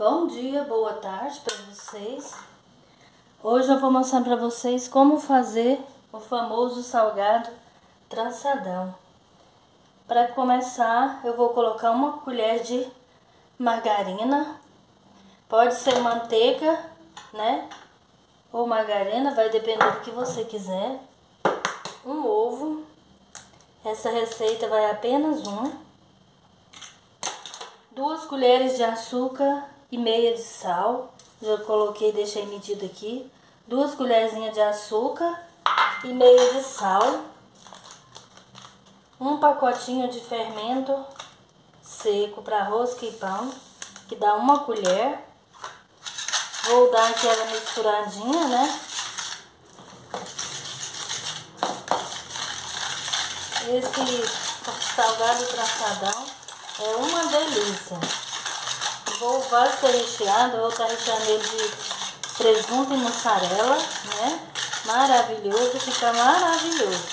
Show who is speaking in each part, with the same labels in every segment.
Speaker 1: Bom dia, boa tarde para vocês. Hoje eu vou mostrar para vocês como fazer o famoso salgado trançadão. Para começar, eu vou colocar uma colher de margarina. Pode ser manteiga, né? Ou margarina, vai depender do que você quiser. Um ovo. Essa receita vai apenas um. Duas colheres de açúcar e meia de sal. Já coloquei, deixei medido aqui. Duas colherzinhas de açúcar e meia de sal. Um pacotinho de fermento seco para rosca e pão, que dá uma colher. Vou dar aquela misturadinha, né? Esse salgado traçadão é uma delícia. Vou vai ser recheado, vou estar recheando ele de presunto e mussarela, né? Maravilhoso, fica maravilhoso.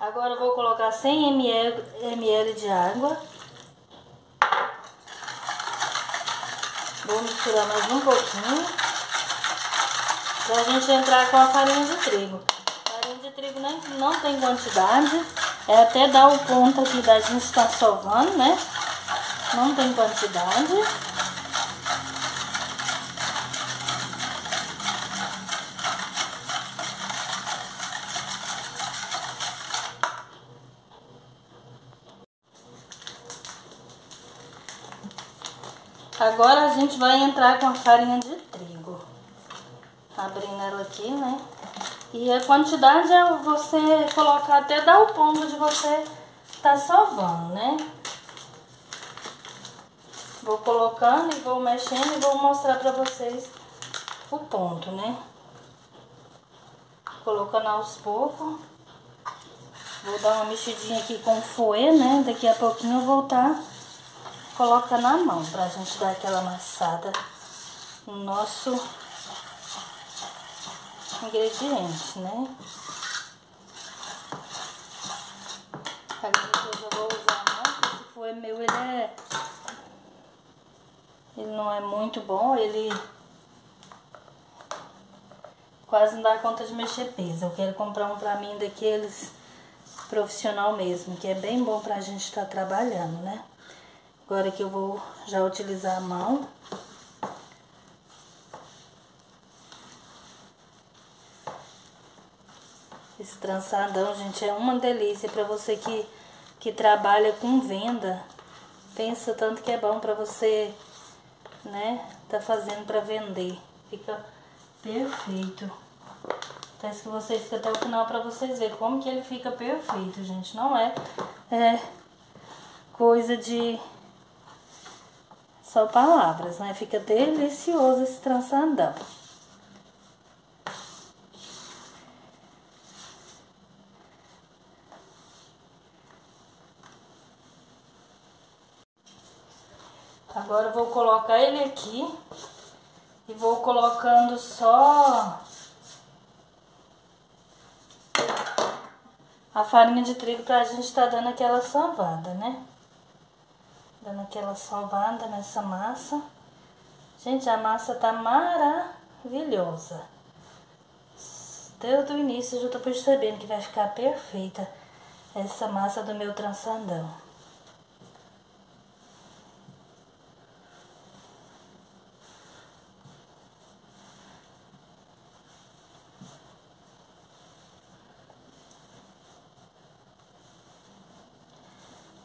Speaker 1: Agora eu vou colocar 100 ml, ml de água. Vou misturar mais um pouquinho. Pra gente entrar com a farinha de trigo trigo não, não tem quantidade. É até dar o ponto aqui da gente estar tá sovando, né? Não tem quantidade. Agora a gente vai entrar com a farinha de trigo. Abrindo ela aqui, né? E a quantidade é você colocar até dar o ponto de você tá sovando, né? Vou colocando e vou mexendo e vou mostrar pra vocês o ponto, né? Colocando aos poucos. Vou dar uma mexidinha aqui com o fouet, né? Daqui a pouquinho eu vou estar tá colocando a mão pra gente dar aquela amassada no nosso ingredientes, né? Agora eu já vou usar não, se for meu, ele é... Ele não é muito bom, ele... Quase não dá conta de mexer peso. Eu quero comprar um pra mim daqueles profissional mesmo, que é bem bom pra gente estar tá trabalhando, né? Agora que eu vou já utilizar a mão... Esse trançadão, gente, é uma delícia para você que, que trabalha com venda. Pensa tanto que é bom para você, né, tá fazendo para vender. Fica perfeito. Peço que vocês fiquem até o final para vocês verem como que ele fica perfeito, gente. Não é, é coisa de só palavras, né? Fica delicioso esse trançadão. Agora eu vou ele aqui e vou colocando só a farinha de trigo pra gente tá dando aquela salvada, né? Dando aquela salvada nessa massa. Gente, a massa tá maravilhosa. Desde o início eu já tô percebendo que vai ficar perfeita essa massa do meu trançadão.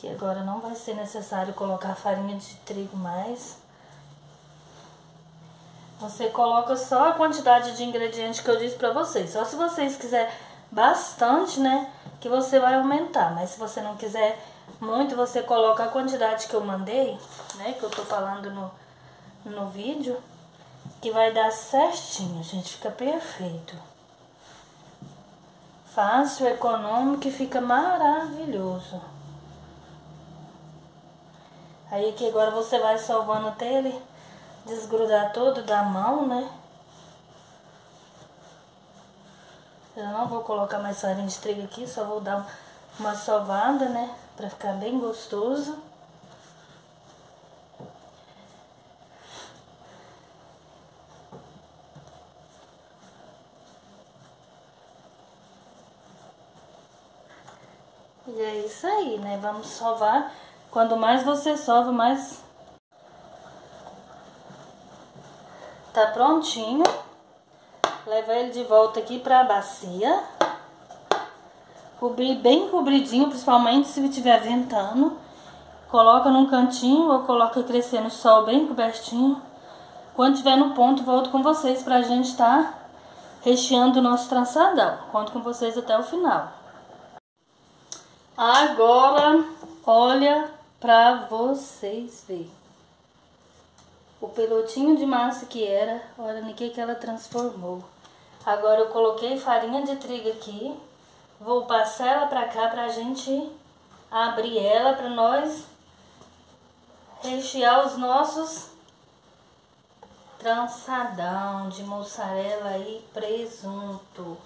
Speaker 1: Que agora não vai ser necessário colocar farinha de trigo mais. Você coloca só a quantidade de ingredientes que eu disse pra vocês. Só se vocês quiserem bastante, né, que você vai aumentar. Mas se você não quiser muito, você coloca a quantidade que eu mandei, né, que eu tô falando no, no vídeo, que vai dar certinho, gente, fica perfeito. Fácil, econômico e fica maravilhoso. Aí que agora você vai salvando até ele desgrudar todo da mão, né? Eu não vou colocar mais farinha de trigo aqui, só vou dar uma sovada, né? Pra ficar bem gostoso. E é isso aí, né? Vamos sovar. Quando mais você sova, mais... Tá prontinho. Leva ele de volta aqui pra bacia. Cobrir bem cobridinho, principalmente se estiver ventando. Coloca num cantinho ou coloca crescer no sol bem cobertinho. Quando tiver no ponto, volto com vocês pra gente tá recheando o nosso trançadão. Conto com vocês até o final. Agora, olha pra vocês verem. O pelotinho de massa que era, olha no que que ela transformou. Agora eu coloquei farinha de trigo aqui. Vou passar ela pra cá pra gente abrir ela pra nós rechear os nossos trançadão de mussarela e presunto.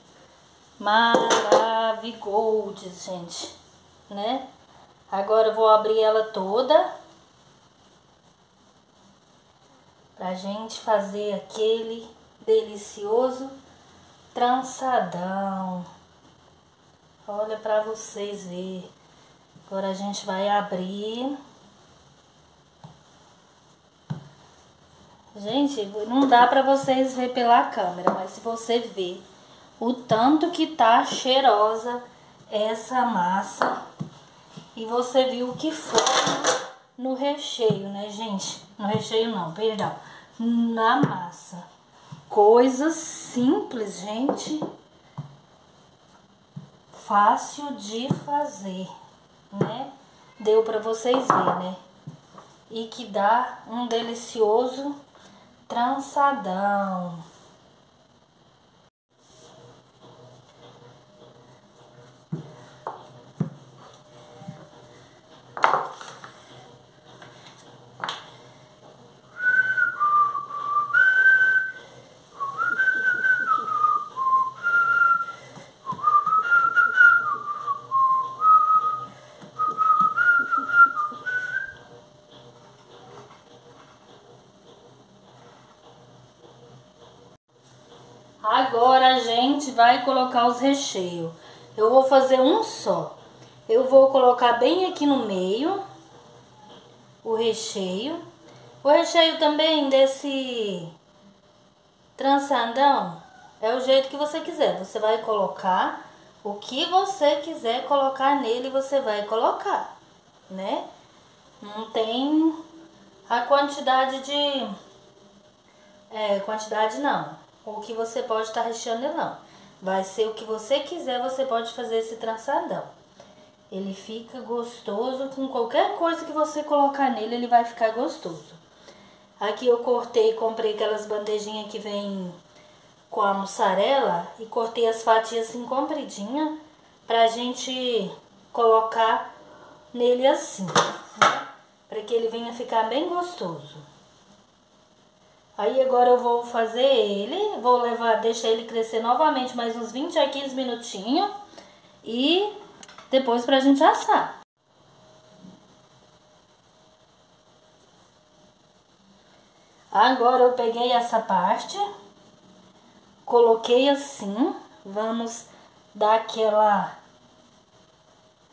Speaker 1: Maravigold, gente né? Agora eu vou abrir ela toda. Pra gente fazer aquele delicioso trançadão. Olha pra vocês verem. Agora a gente vai abrir. Gente, não dá pra vocês ver pela câmera, mas se você ver o tanto que tá cheirosa essa massa. E você viu o que foi no recheio, né, gente? No recheio não, perdão. Na massa. Coisa simples, gente. Fácil de fazer, né? Deu pra vocês verem, né? E que dá um delicioso trançadão. Agora a gente vai colocar os recheios. Eu vou fazer um só. Eu vou colocar bem aqui no meio o recheio. O recheio também desse trançadão é o jeito que você quiser. Você vai colocar o que você quiser colocar nele, você vai colocar, né? Não tem a quantidade de... É, quantidade não o que você pode estar tá recheando não. Vai ser o que você quiser, você pode fazer esse trançadão. Ele fica gostoso com qualquer coisa que você colocar nele, ele vai ficar gostoso. Aqui eu cortei, comprei aquelas bandejinhas que vem com a mussarela e cortei as fatias assim compridinha pra gente colocar nele assim, né? Pra que ele venha ficar bem gostoso. Aí agora eu vou fazer ele, vou levar, deixar ele crescer novamente mais uns 20 a 15 minutinhos e depois pra gente assar. Agora eu peguei essa parte, coloquei assim, vamos dar aquela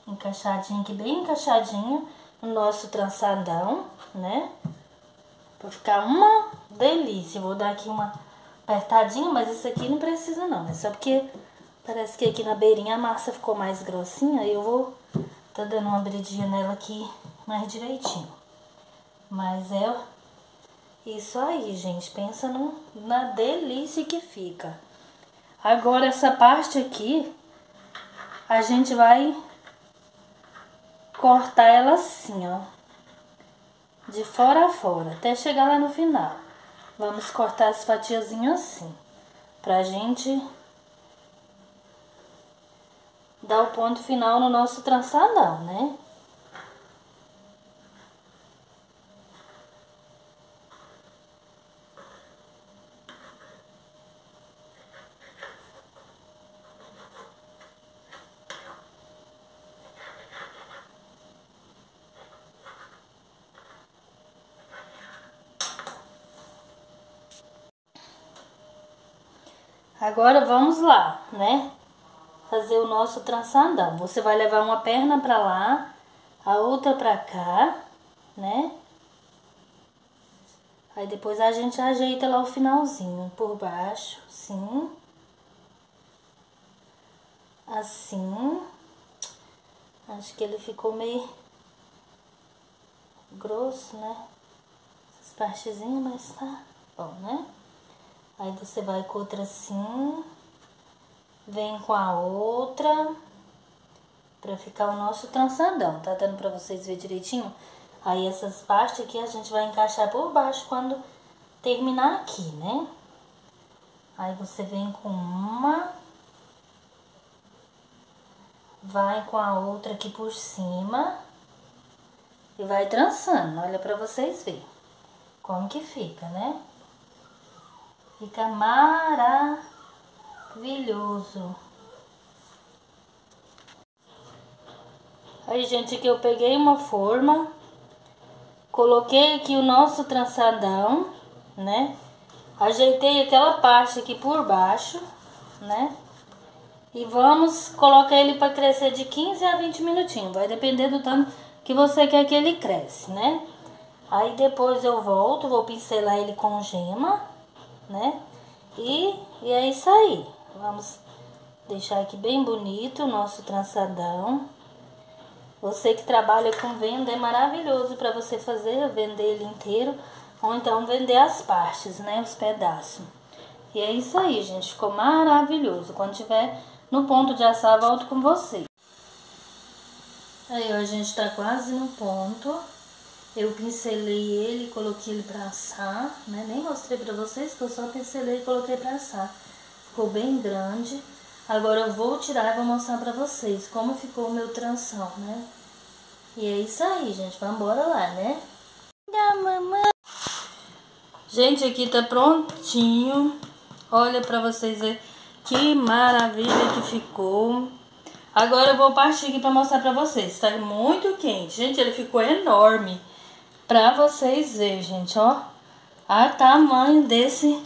Speaker 1: encaixadinha aqui, bem encaixadinha no nosso trançadão, né? Pra ficar uma delícia. Vou dar aqui uma apertadinha, mas isso aqui não precisa não. É só porque parece que aqui na beirinha a massa ficou mais grossinha. Eu vou tá dando uma abridinha nela aqui mais direitinho. Mas é isso aí, gente. Pensa no, na delícia que fica. Agora essa parte aqui, a gente vai cortar ela assim, ó de fora a fora, até chegar lá no final. Vamos cortar as fatiazinhas assim, pra gente dar o ponto final no nosso trançadão, né? Agora vamos lá, né? Fazer o nosso trançadão. Você vai levar uma perna pra lá, a outra pra cá, né? Aí depois a gente ajeita lá o finalzinho por baixo, sim. Assim. Acho que ele ficou meio grosso, né? Essas partezinhas, mas tá bom, né? Aí você vai com outra assim. Vem com a outra. Pra ficar o nosso trançadão. Tá dando pra vocês verem direitinho? Aí essas partes aqui a gente vai encaixar por baixo quando terminar aqui, né? Aí você vem com uma, vai com a outra aqui por cima e vai trançando. Olha pra vocês verem como que fica, né? Fica maravilhoso. Aí, gente, aqui eu peguei uma forma Coloquei aqui o nosso trançadão, né? Ajeitei aquela parte aqui por baixo, né? E vamos colocar ele para crescer de 15 a 20 minutinhos. Vai depender do tanto que você quer que ele cresce, né? Aí depois eu volto, vou pincelar ele com gema, né? E, e é isso aí. Vamos deixar aqui bem bonito o nosso trançadão. Você que trabalha com venda é maravilhoso para você fazer, vender ele inteiro ou então vender as partes, né, os pedaços. E é isso aí, gente, ficou maravilhoso. Quando tiver no ponto de assar, volto com você. Aí, ó, a gente tá quase no ponto. Eu pincelei ele, coloquei ele pra assar, né? Nem mostrei pra vocês que eu só pincelei e coloquei pra assar. Ficou bem grande. Agora eu vou tirar e vou mostrar pra vocês como ficou o meu tranção, né? E é isso aí, gente. Vamos lá, né? Gente, aqui tá prontinho. Olha pra vocês verem que maravilha que ficou. Agora eu vou partir aqui pra mostrar pra vocês. Tá muito quente. Gente, ele ficou enorme. Pra vocês verem, gente, ó. A tamanho desse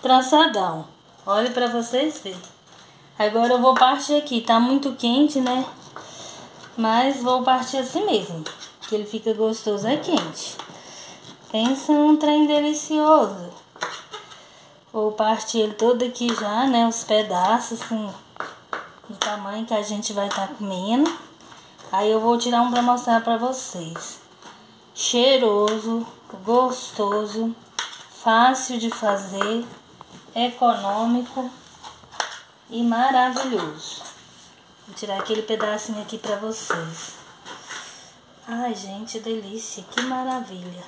Speaker 1: trançadão. Olha pra vocês verem. Agora eu vou partir aqui, tá muito quente, né? Mas vou partir assim mesmo, que ele fica gostoso, é quente. Pensa num trem delicioso. Vou partir ele todo aqui já, né? Os pedaços, assim, do tamanho que a gente vai estar tá comendo. Aí eu vou tirar um pra mostrar pra vocês. Cheiroso, gostoso, fácil de fazer, econômico e maravilhoso. Vou tirar aquele pedacinho aqui pra vocês. Ai, gente, delícia, que maravilha.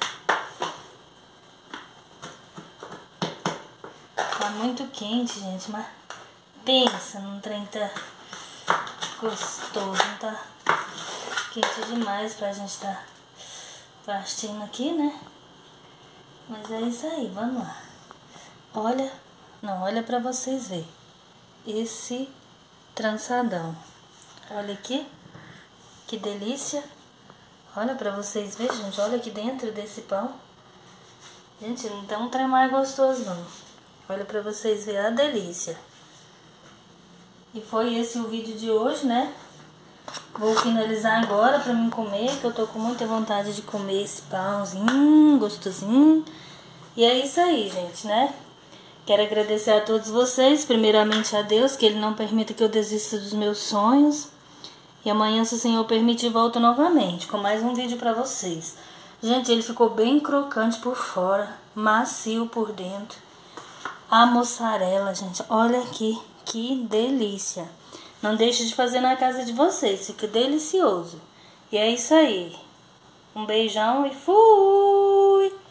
Speaker 1: Tá muito quente, gente, mas pensa num trem tá gostoso, não tá quente demais pra gente tá partindo aqui, né? Mas é isso aí, vamos lá. Olha, não, olha pra vocês verem esse trançadão. Olha aqui, que delícia. Olha pra vocês verem, gente, olha aqui dentro desse pão. Gente, não tem um trem mais gostoso não. Olha pra vocês verem a delícia. E foi esse o vídeo de hoje, né? Vou finalizar agora pra mim comer, que eu tô com muita vontade de comer esse pãozinho gostosinho. E é isso aí, gente, né? Quero agradecer a todos vocês, primeiramente a Deus, que Ele não permita que eu desista dos meus sonhos. E amanhã, se o Senhor permitir, volto novamente com mais um vídeo para vocês. Gente, ele ficou bem crocante por fora, macio por dentro. A mussarela, gente, olha aqui, que delícia. Não deixe de fazer na casa de vocês, fica delicioso. E é isso aí. Um beijão e fui!